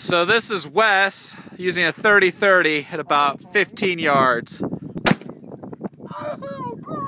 So this is Wes using a 30-30 at about 15 yards. Oh.